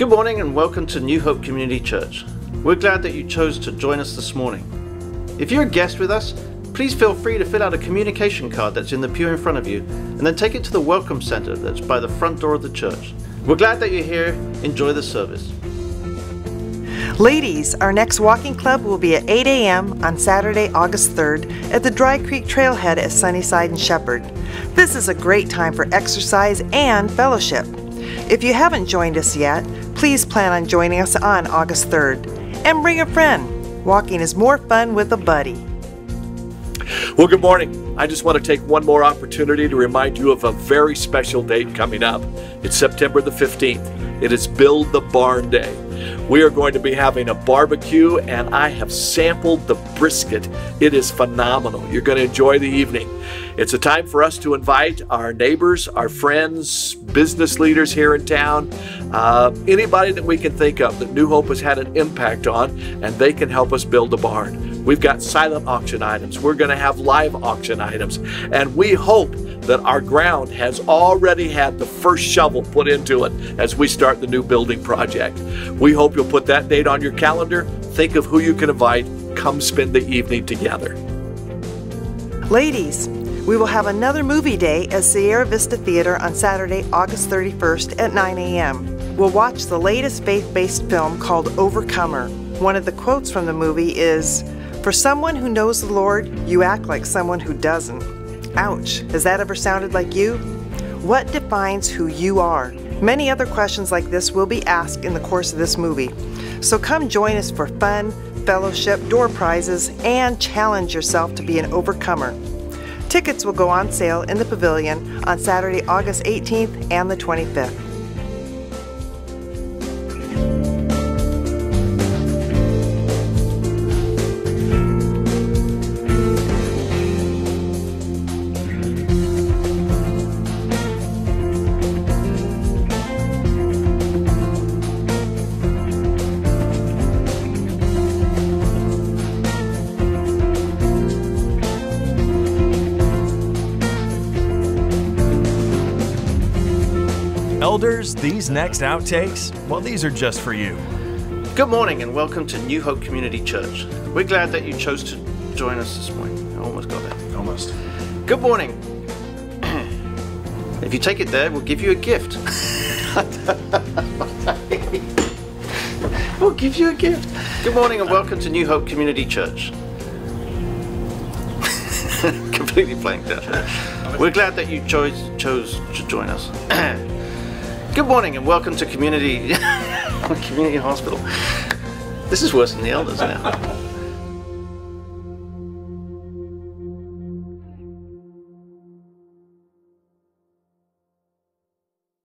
Good morning and welcome to New Hope Community Church. We're glad that you chose to join us this morning. If you're a guest with us, please feel free to fill out a communication card that's in the pew in front of you and then take it to the Welcome Center that's by the front door of the church. We're glad that you're here. Enjoy the service. Ladies, our next walking club will be at 8 a.m. on Saturday, August 3rd at the Dry Creek Trailhead at Sunnyside and Shepherd. This is a great time for exercise and fellowship. If you haven't joined us yet, please plan on joining us on August 3rd. And bring a friend. Walking is more fun with a buddy. Well, good morning. I just want to take one more opportunity to remind you of a very special date coming up. It's September the 15th. It is Build the Barn Day. We are going to be having a barbecue, and I have sampled the brisket. It is phenomenal. You're going to enjoy the evening. It's a time for us to invite our neighbors, our friends, business leaders here in town, uh, anybody that we can think of that New Hope has had an impact on, and they can help us build a barn. We've got silent auction items. We're going to have live auction items. And we hope that our ground has already had the first shovel put into it as we start the new building project. We hope you'll put that date on your calendar. Think of who you can invite. Come spend the evening together. Ladies, we will have another movie day at Sierra Vista Theater on Saturday, August 31st at 9 a.m. We'll watch the latest faith based film called Overcomer. One of the quotes from the movie is For someone who knows the Lord, you act like someone who doesn't. Ouch, has that ever sounded like you? What defines who you are? Many other questions like this will be asked in the course of this movie. So come join us for fun, fellowship, door prizes, and challenge yourself to be an overcomer. Tickets will go on sale in the pavilion on Saturday, August 18th and the 25th. Elders, these next outtakes, well, these are just for you. Good morning and welcome to New Hope Community Church. We're glad that you chose to join us this morning. I almost got there. Almost. Good morning. if you take it there, we'll give you a gift. we'll give you a gift. Good morning and welcome to New Hope Community Church. Completely blanked out. We're glad that you chose chose to join us. Good morning and welcome to Community Community Hospital. This is worse than the elders now.